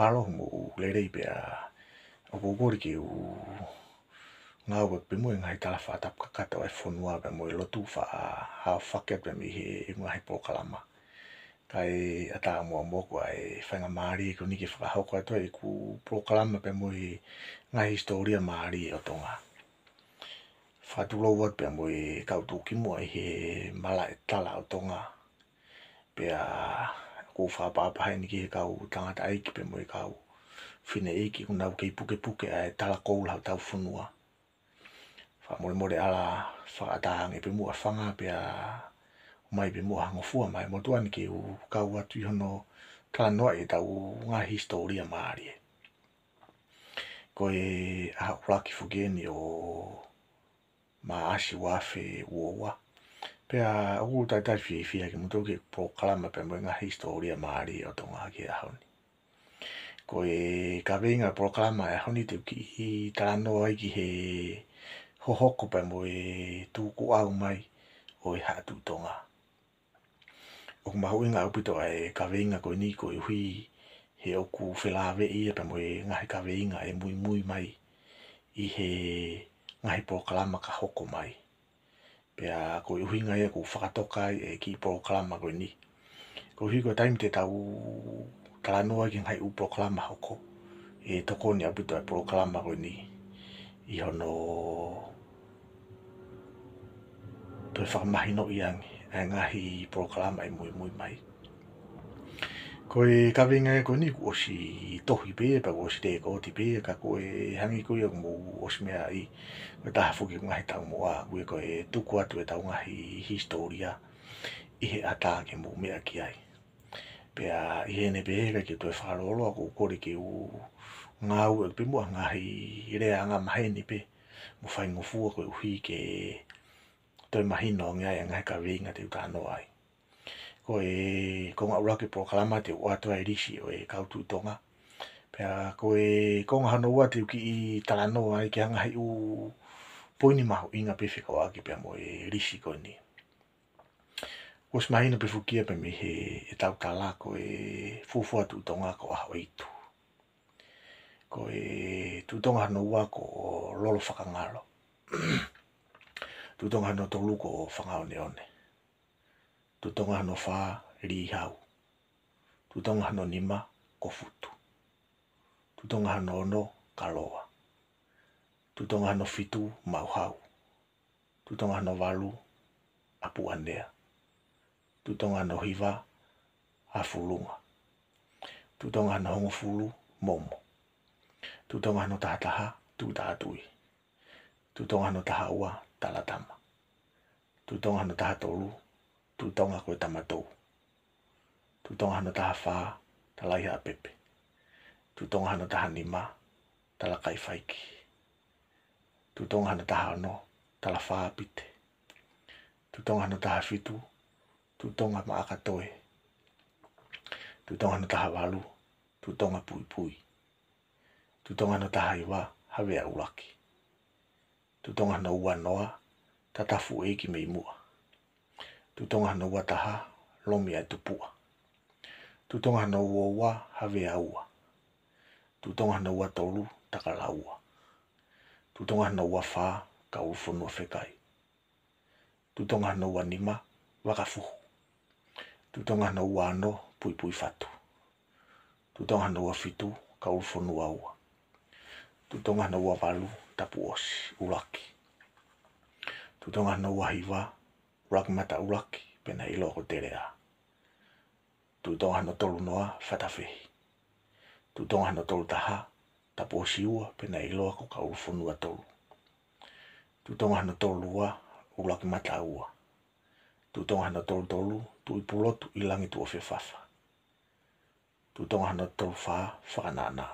palongo lerei pea o gogori ke u nga o pe mo ngai kala fa tap ka ka tawe fo nua be mo lo tu fa ha fa ke pe mi he e mo hai po kala ma kai ata mo mo ko ai fa nga mari ko ni ki fa ha ko to e ku pro kala ma pe mo i nga historia mari o tonga fa tu lo wat pe mo i ka tu ki mo he mala e tala o tonga pe a ko fa pa pa ni ki ka u ta ta ai ki pe mo ka u fine e ki kuna ke puke puke a ta la ko la ta fu nu a fa mo mo ala fa ta ang e pe mo fa nga pe a mai pe mo ha ngo fu a mai mo tu an ki u ka u atu no ka no e ta u nga historia ma ari ko e a rocky forgive ni o ma ashi wa fe wo wa pe a u ta fi fi ki mo toki po kala pe mo nga historia ma ri o tonga ki a honi ko e ka venga po kala e honi te ki i ta ai ki he ho pe mo e tu au mai o e ha tu tonga o ma hu upito u pito e ka venga ko ni ko i hui he o ku fela ve i e pe mo e nga ka venga e mui mui mai i he ngai po kala ka hoko mai pia ko i uhinga e ko whakatoka e ki proklama ko ni. Ko hi ko taimite tau kalanoa ki ngai u proklama hoko e toko ni abito e proklama ko ni. I hono toi whakamahino i angi e ngahi proklama i mui mui mai ko e ka venga ko ni o si tohi pe pa ko si te ko ti pe ka ko e hangi ko yo mo os me ai ko ta fu ki ngai ta mo a ku ko e tu atu ta unga hi historia i he ata ke mo me ki ai pe a i he ne pe ka ki to e faro lo ko u nga u e pe mo nga hi re anga mai ni pe mo fai ko u hi ke to e mahi no nga ya nga ka venga te ka no ai ko e konga ura ke proklama te ua e risi o e kautu tonga. Pea ko e konga hana ua te uki i talano ai ke hanga hai u poini mahu inga pefeka wa ke pia mo e risi ko ni. Kus mahina pefukia pe mihe e tau tala ko e fufua tu tonga ko aho itu. Ko tu tonga hana ko lolo whakangalo. tu tonga hana tolu ko whangau ne tutonga hano fa li hau. Tutonga hano nima ko futu. Tutonga hano ono kaloa. Tutonga hano fitu mau hau. Tutonga hano walu apu anea. Tutonga hano hiva afulunga. Tutonga hano hongo fulu momo. Tutonga hano tahataha tu tahatui. Tutonga hano tahaua talatama. Tutonga hano tahatolu tahatama tu tonga koe tamatou. Tu tonga hana taha whā, ta lai a pepe. Tu tonga hana taha nima, ta la kai whaiki. Tu tonga hana taha ano, ta la whā pite. Tu tonga hana taha fitu, tu tonga maaka toe. Tu tonga hana taha walu, tu tonga pui pui. Tu tonga hana taha iwa, hawea ulaki. Tu tonga hana ua noa, ta tafu eiki mei mua tu tonga no wataha lomi ai e tupua. Tu tonga no wawa hawe aua. Tu tonga no watolu takalaua. Tu tonga no wafa ka ufono fekai. Tu tonga no wanima wakafuhu. Tu tonga no wano pui pui fatu. Tu tonga no wafitu ka ufono aua. Tu tonga no wapalu tapuosi ulaki. Tu tonga no wahiwa wakafuhu raki mata uraki pena ilo ko terea. Tu don hano tolu noa fatafehi. Tu don hano tolu taha tapo si ua pena ilo ko ka ufunua tolu. Tu don hano tolu ua uraki mata ua. Tu don hano tolu tolu tu ipulotu ilangi tu ofe fafa. Tu don hano tolu faa faa nana.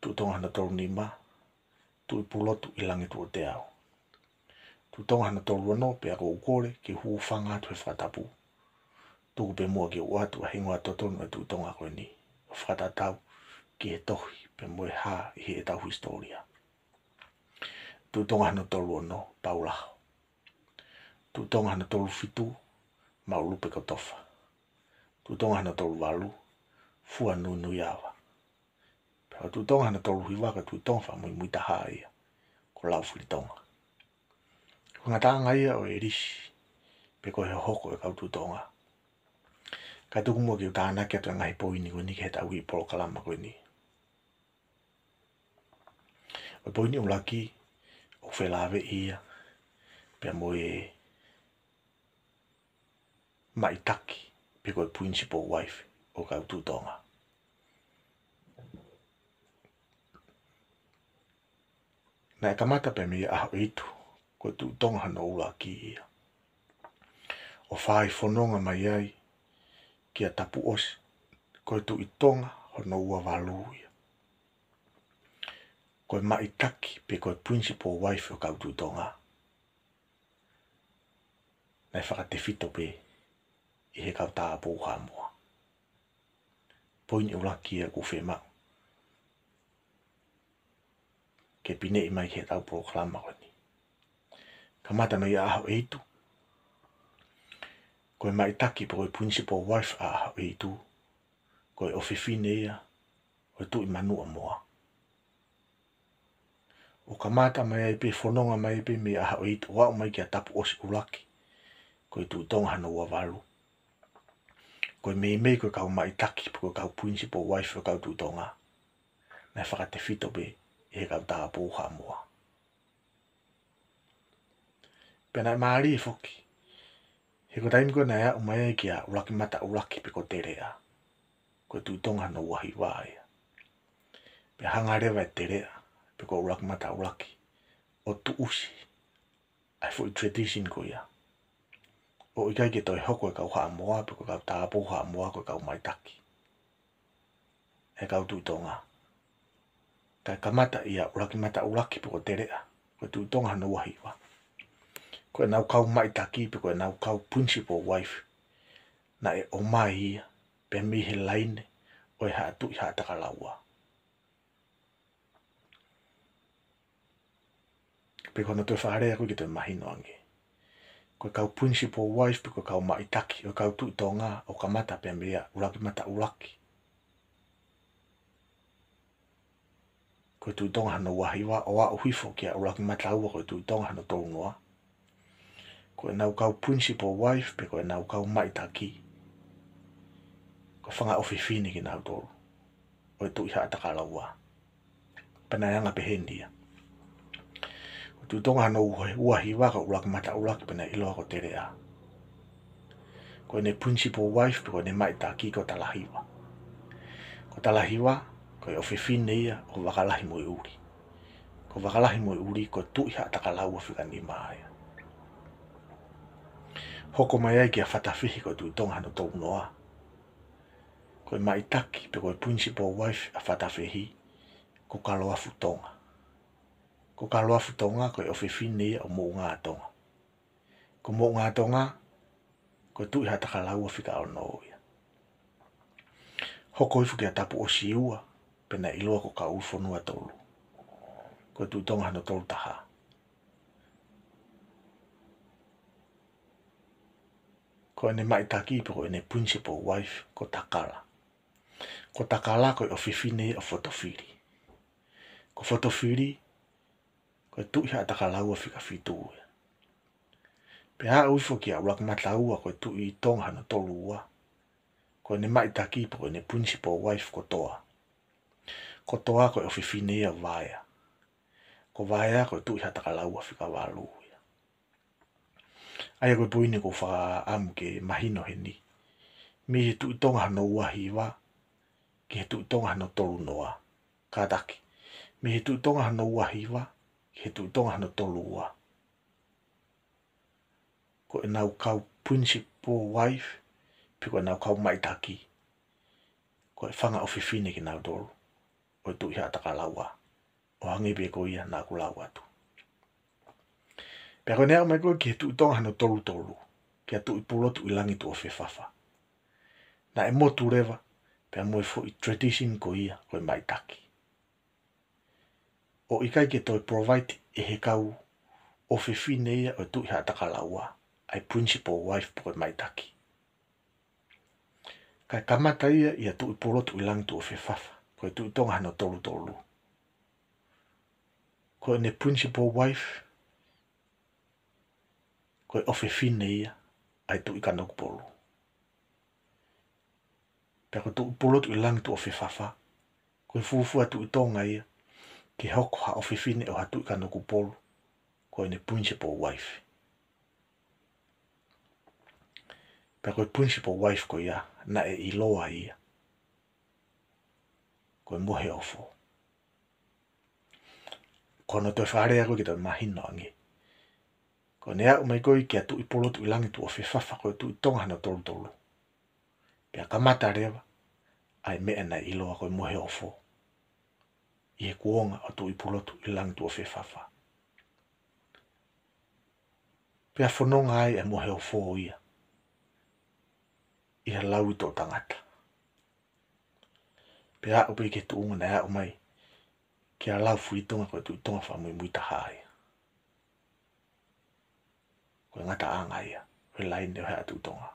Tu don hano tolu nima tu ipulotu ilangi tu oteao tu tonga hana tolu anō pe ako ukore ke huu whanga atu e Tuku pe mua ke uatu a hingua totonu e tu tonga koe ni. O whakatatau ke e tohi pe mue hā i he e tau historia. Tu tonga hana tolu anō paulaho. Tu tonga hana tolu fitu maulu pe kotofa. Tu tonga hana tolu walu fua nui nui awa. Pe tu tonga na tolu hiwaka tu tonga wha mui mui taha ia. Ko lau fulitonga. Nga tā ngai o e rishi, pe ko he hoko e kautu tonga. Ka tuku mua ki o tāna ki atu ngai pōi ni kuini ki he tāwi i polo kalama kuini. O pōi ni laki, o fe lawe ia, pe mo e mai taki, pe ko e principal wife o kautu tonga. Nā e kamata pe mi a hau itu, ko tu tonga hana ula ki ia. O whai whanonga mai ai, ki a tapu os, ko tu i tonga hana ua walu ia. Ko mai taki pe ko principal wife o kau tu tonga. Nei whakate fito pe, i he kau taa pūha mua. Poini e ula ki ia ku whemau ke pine mai he tau proklama koni ka mata no ia e itu. Koe mai taki po koe principal wife a aho e itu. Koe ofifine ia, koe tu i manua moa. O ka mata mai ai pe fononga mai pe me aho e itu, wau mai kia tapu osi ulaki. Koe tu i tonga hana ua Koe mei mei koe kau mai taki po koe kau principal wife o kau tu tonga. Nei whakate fito be, e kau tāpūha moa pena maari e foki. He ko taimiko na ea umai e kia uraki mata uraki pe ko terea. Ko tu tonga no wahi waa Pe hanga rewa e terea pe ko uraki mata uraki. O tu usi. Ai fui tradition ko ia. O ikai ke toi hoko e kau haa moa pe ko kau taapu haa moa ko kau maitaki. E kau tu tonga. Tai kamata ia uraki mata uraki pe ko terea. Ko tu tonga no wahi waa koe nau kau mai taki pe koe nau kau principal wife na e o mai ia pe mihi laine o e hatu i hataka laua. Pe kona tue whaarea koe e ki tue mahi noange. Koe kau principal wife pe koe kau mai taki o kau tu i tō ngā o ka mata pe mea uraki mata uraki. Koe tu i tō ngā hana wahi wa o a uhifo kia uraki mata ua koe tu i tō ngā hana tō ngoa ko e nau kau principal wife pe ko e nau kau mai taki ko fanga ofi fini ki nau Ko o e tu iha ataka lawa pena yanga pe hendia ko tu tonga no uhe ua hi waka ulak mata ulak pena ilo ako tere a ko ne principal wife pe ko ne mai taki ko tala hiwa. ko tala hiwa ko ofi fini ia ko wakalahi mui uri ko wakalahi mui uri ko tu iha ataka lawa fika ni maa ia hoko mai ai kia whatawhihi koe tui tonga no tōu noa. Koe mai taki pe koe principal wife a whatawhihi ko kalo afu tonga. Ko kalo afu tonga koe o whiwhine o mō ngā tonga. Ko mō ngā tonga koe tui hata ka laua whika o noo ia. Hoko ifu kia tapu o siua na iloa ko ka ufonua tōlu. Koe tui tonga no tolu tahaa. ko ene mai taki ko ene principal wife ko takala ko takala ko ofifine o fotofiri ko fotofiri ko tu ha takala u fika fitu pe ha u fo kia wak mata u ko tu i tong hana tolua ko ene mai taki ko ene principal wife ko toa ko toa ko ofifine a vaya ko vaya ko tu ha takala u fika walu ai koe puini ko fa amu ke mahino heni ni. Mi he tu itonga hano wahi wa, ki he tu tonga no tolu noa, ka daki. Mi he tu itonga hano wahi wa, ki he tu tonga no tolu wa. Ko e nau kau principal wife, pi ko e mai kau maitaki. Ko e whanga o fifine ki nau tolu, o e tu iha takalawa. O hangi be ko ia nā kulau atu. Pero nea mai ki he tu utonga hano tolu tolu, ki a tu i pulotu i tu o fefafa. Na e mo tu rewa, pe a moe i tradition ko ia, koe mai taki. O i kai ke toi provide e he kau, o fefi neia o tu i ha takalaua, ai principal wife po koe mai taki. Kai kamata ia i a tu i pulotu i langi tu o fefafa, koe tu i tonga hano tolu tolu. Koe ne principal wife, koe ofe fine ia, ai tu ikana kupolo. Pea koe tu polo tu ilangi tu ofe fafa, koe fufua tu itonga ia, ke hoko ha ofe fine o hatu ikana kupolo, koe ne principal wife. Pea koe principal wife koe ia, na e iloa ia, koe muhe ofo. Kono toi whaarea koe ki tau mahinoangi, ko nea o mai koi kia tu i polo tu i langi tu o whewhawha koi tu i tonga hana tolu tolu. Pia kamata rewa, ai mea na iloa koi mohe o fo. Ie kuonga o tu i polo tu i langi tu o whewhawha. Pia whanonga ai e mohe o fo ia. Ia lau i tō tangata. Pia upe i ke tuunga na ea o mai, kia lau fuitonga koi tu i tonga wha mui mui tahaia. Ko e ngata anga ia. Ko e lai neu hea tūtonga.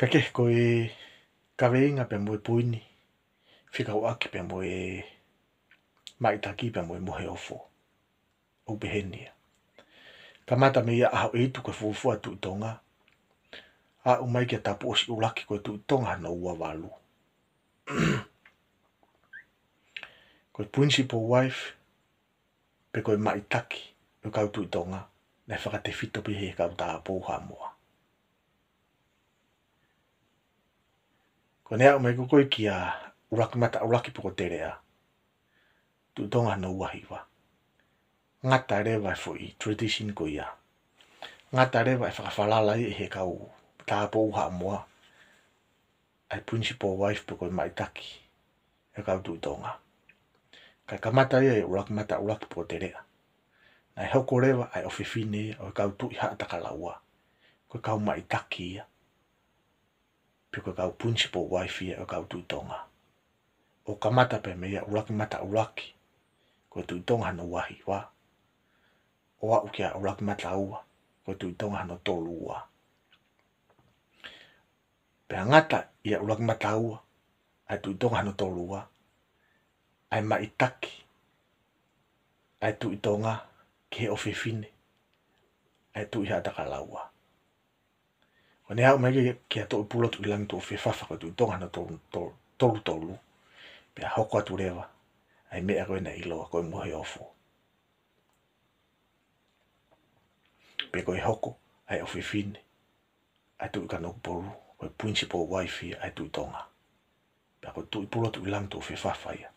Ka ke, ko e ka weinga pe moe puini. Whika uaki pe moe maitaki pe moe mohe ofo. Au pehenia. Ka mata me ia aho eitu ko fufua tūtonga. A umai kia tapu osi ulaki ko tūtonga no ua walu. ko principal wife pe koe mai taki no kautu i tonga nei whaka te fito pi he kau tā pōha mua. Ko nea umei kukoi ki a uraki mata uraki poko te rea tu tonga no uahi wa. Ngata re wai e fo i tradition ko ia. Ngata re wai e whakawhalala i he kau tā pōha mua ai principal wife pe koe mai taki e kau tu tonga. Ngata kai ka mata ia e urak mata urak po te rea. Nai hau korewa ai ofifine ia o e kau tu iha ataka laua. Koe kau mai kaki ia. Pio koe kau punchi po waifi ia o kau tu tonga. O kamata pe me mea urak mata ulaki. Koe tu tonga hana wahi wa. O au kia urak mata ua. Koe tu tonga hana tolu ua. Pea ngata ia urak mata ua. Ai tu tonga hana tolu ua ai mai taki, ai tu i ke o fefine, ai tu i hata ka laua. O ne hau ke a tau pulotu i langi tu o fefafa tu tonga na tolu tolu, pe a hoko atu rewa, ai me a nei ilo ko mo muhe ofu. Pe ko hoko, ai o fefine, ai tu i ka nuk polu, koi principal wife ai tu tonga. Pe ko koi tu i pulotu i langi tu o ia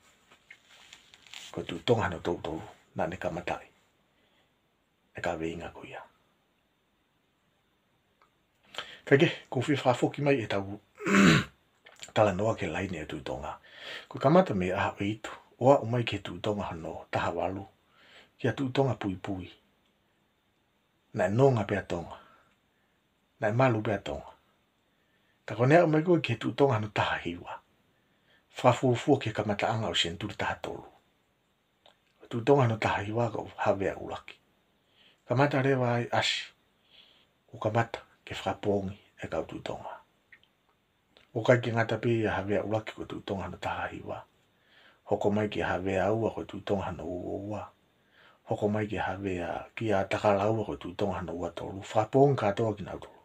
ko tu tonga no tou tou na ne ka matai. E ka veinga ko ia. Kage, ko fi fa foki mai e tau tala noa ke lai ne e tu tonga. Ko kamata me a veitu, oa umai ke tu tonga hano taha walu. Kia tu tonga pui pui. Na e nonga pia tonga. Na malu pia tonga. Ta konea umai koe ke tu tonga hano taha hiwa. Fa fuu fuu ke kamata anga o shenturi taha tolu tu tonga no taha iwa ka hawea ulaki. kamata mata rewa ashi. O kamata ke ke whakapongi e ka tu tonga. O kai ki ngata pi a hawea ulaki ko tu tonga no taha iwa. Hoko mai ki hawea ua ko tu tonga no uo ua. Hoko mai ki hawea ki a takala ua ko tu tonga no ua tolu. Whakapongi ka toa ki nautolu.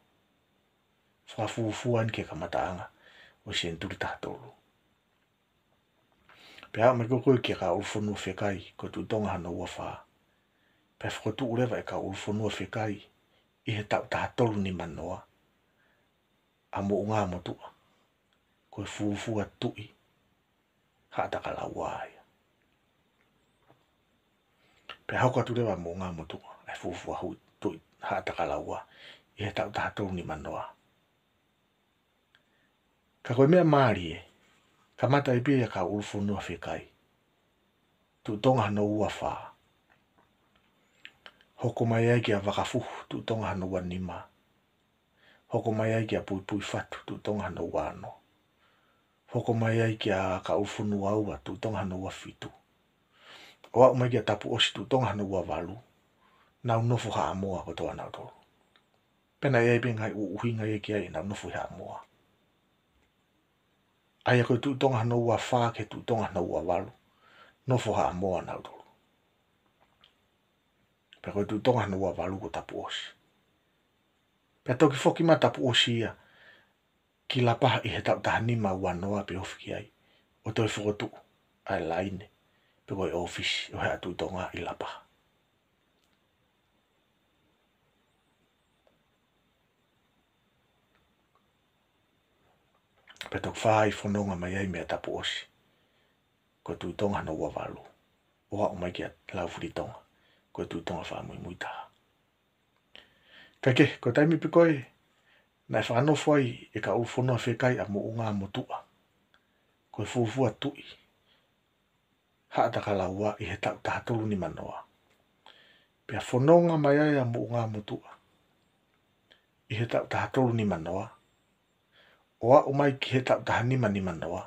Whakafufuan ke kamata anga O shen turi taha tolu. Pea me koko ke ka ulfo no fe ko tu tonga no wa fa. Pea fo tu ureva e ka ulfo no fe i he tau taha tolu ni manoa. A mo unga mo tu. Ko e fu a tu i. Ha ta ka la wa ai. Pe ha ka tu reva mo unga mo tu. E fu a hu tu i. Ha ta ka la wa. I he tau taha tolu ni manoa. Ka koe mea maari e. E ka mata i pia ka ulufu nua whikai. Tu tonga hana ua whā. Hoko mai ai kia wakafuhu, tu tonga hana ua nima. Hoko mai ai kia pui pui whatu, tu tonga hana ua ano. Hoko mai ai kia ka ulufu nua ua, tu tonga hana ua fitu. Oa umai kia tapu osi, tu tonga hana ua walu. Na unofu haa moa kotoa nautoro. Pena ei pinga uhinga ei kia ei na unofu haa moa ai a tu tonga no ua whā ke tūtonga no ua walu. No whoha a moa nau tōru. Pea koe tūtonga no ua walu ko tapu osi. Pea tōki whoki ma tapu osi ia ki la pa i he tau taha nima ua noa pe ofiki ai. O tōi whokotu ai laine pe koe ofis o hea tūtonga i la pa. pe tok fai fononga mai ai mea tapu osi. Ko tu tonga no ua walu. Oa o mai kia lau furi tonga. Ko tu tonga wha mui mui taha. Kaike, ko taimi pikoe, na e whaano fwai e ka ufono a whekai a mo unga mo tua. Ko e fufua tui. Ha ataka i he tau tahatulu ni manoa. Pea whononga mai ai a mo a mo I he tau tahatulu ni manoa o a o mai ki he tau taha nima nima noa.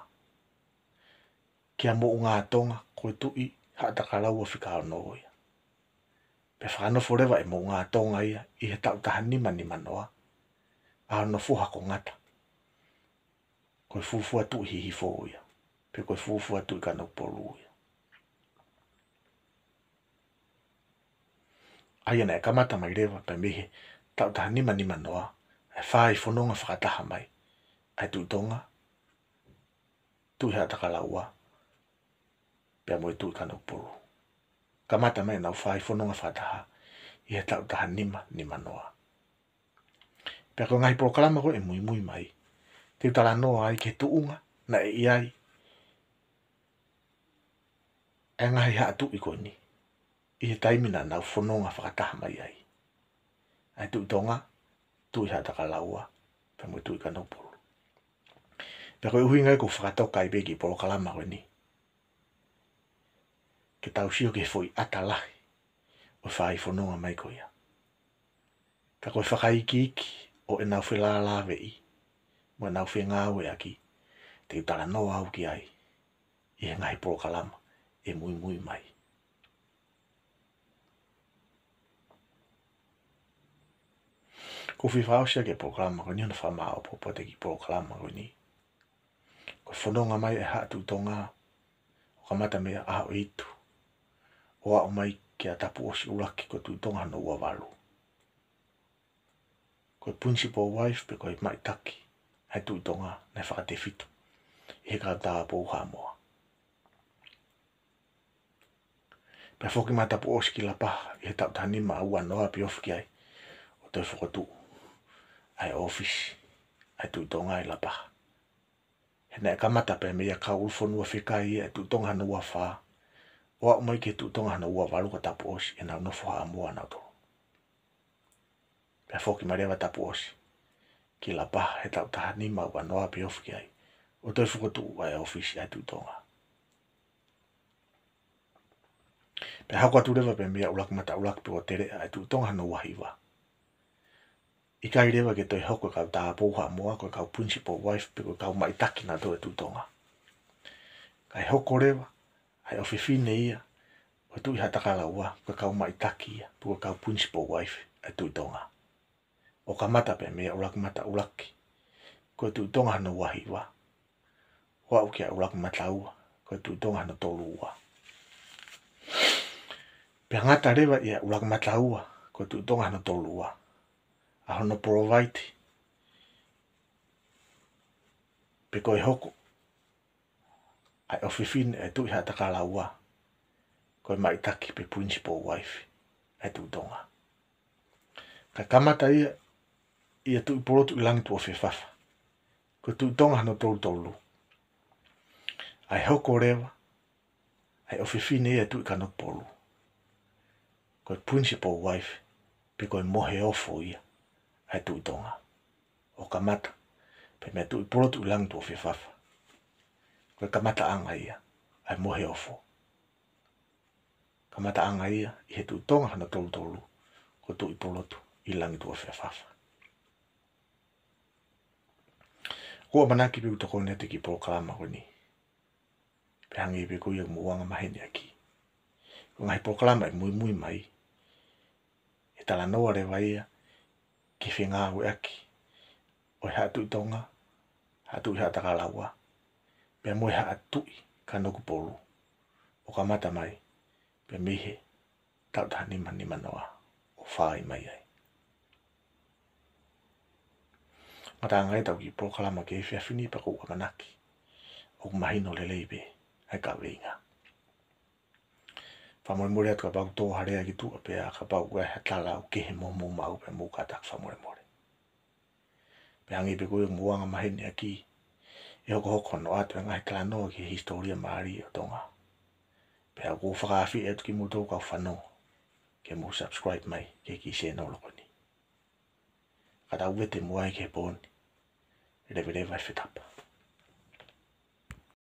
Kia mo o ngā tonga koe tu i ha taka laua whika o noo ia. Pe whakano forever e mo o ngā tonga ia i he tau taha nima nima noa. A no fuha ko ngata. Koe fufua tu i hihi fo ia. Pe koe fufua tu i kano polu ia. Aia nei kamata mai rewa pe mihi tau taha nima nima noa. E whai fononga whakataha mai ai tu tonga tu ha ta kala wa pe mo tu ka no puru ka mata mai na fai fo no fata ha ia ta ta ni nima no pe ko ngai proklama ko e mui mui mai te tala no ai ke tu unga na e ai e ngai ha tu iko ni i he taimina na ufononga whakataha mai ai. Ai tu tonga, tu i hataka laua, pa mui kanopo. Pe koe uhinga e ko whakatau kai pe ki polo kalama koe ni. Ke tau sio ke fwoi atalahi o whai whanonga mai koe ia. Ka koe whakaiki iki o e nau whela lawe i. Mo e nau whi ngāwe aki. Te utara no au ki ai. I he ngai polo kalama e mui mui mai. Ko whi whaosia ke polo kalama koe ni ona whamaa o popo te ki polo kalama koe ni. Ko whi whaosia ke polo kalama koe ni o fononga mai e hatu to ngā, o ka mata mea aho itu, o a o mai ke a tapu osi uraki ko tu tonga no ua walu. Ko i punchi po wife pe ko i mai taki, hai tu tonga ne whakate fitu, i he kata tā po uha moa. Pe whoki mai tapu osi ki la paha, i he tapu tani ma ua noa pi ofiki ai, o te whakatu, ai ofisi, ai tu tonga i la paha hene ka mata pe me ya ka ulfo nu afika i e tu tonga nu afa o a mai ke tu tonga nu afa walu ka tapu osi e na nofo ha mua na to pe foki mare wa tapu osi ki la pa he tau taha ni ma wa noa pe ofi ai o te fuko tu wa e ofisi ai tu tonga pe hakoa tu lewa pe me ya ulak mata o tere ai tu tonga nu afa i kai rewa ke toi hoko kau tā pōha mua koe kau principal wife pe koe kau mai taki nā toi tūtonga. Kai hoko rewa, hai o whiwhine ia, koe tui ha takala ua koe kau mai taki ia pe koe kau principal wife a e tūtonga. O ka mata pe mea ulak mata ulaki, koe tūtonga hana wahi wa. Hoa uke a ulak mata ua, koe tūtonga hana tolu ua. Pe ngata rewa ia ulak mata ua, koe tūtonga hana tolu ua a hono provide. Pe koe hoko, ai ofifin e tui hataka la ua, koe mai taki pe principal wife, e tu donga. Ka kamata ia, ia tui porotu ilangi tu ofifafa, koe tu donga hano tolu tolu. Ai hoko rewa, ai ofifin ia tui kanok polu, koe principal wife, pe koe mohe ofo ia hai tui tonga. O kamata pe me tu polo tu lang tu whiwhawha. Koe ka mata anga ia, ai mohe ofo. kamata anga ia, i he tui tonga hana tolu tolu, ko tui polo tui lang tua whiwhawha. Kua manaki pe utoko ne te ki polo ko ni Pe hangi pe koe ia muanga maheni aki. Kua ngai polo kalama i mui mui mai, e tala noa rewa ia, ki whinga au e aki. O hea tui tonga, hea tui hea takalaua. Pe mo atu i ka noku polu. O ka mata mai, pe mihe tau taha ni nima noa o i mai ai. Nga tā ngai tau ki pōkalama ke e whia whini pa kou ka manaki. O kumahino le be, hei ka weinga famore more atu apau tō harea ki tu ape a ka pau kua hatala o kehe e mō mō mau pe mō katak famore more. Pe angi pe koe ngōanga mahen ea ki, e hoko hoko no atu e ngai kala noa ki historia maari o e tonga. Pe a kō whakaafi e atu ki mō tōkau whanō, ke mō subscribe mai ke ki se nō loko ni. Kata uwe te mua e ke pōni, rewe rewe e whetapa.